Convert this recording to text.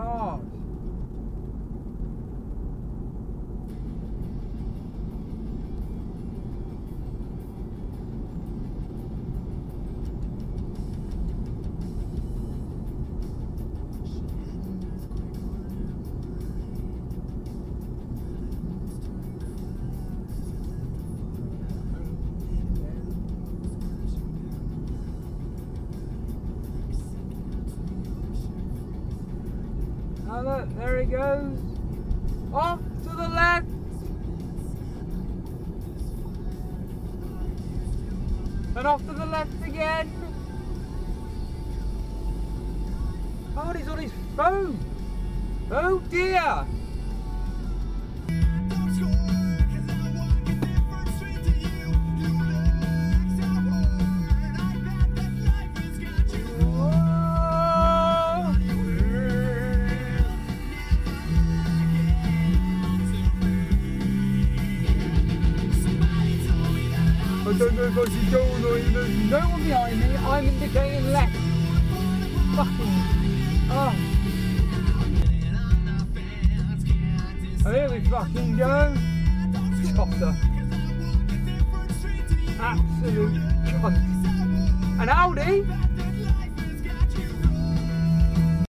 야 Oh look, there he goes. Off to the left. And off to the left again. Oh, he's on his phone. Oh dear. Don't know or no one behind me. I'm indicating left. Fucking. Oh. Oh, here we fucking go. Chopper. Absolute cunt. An Audi?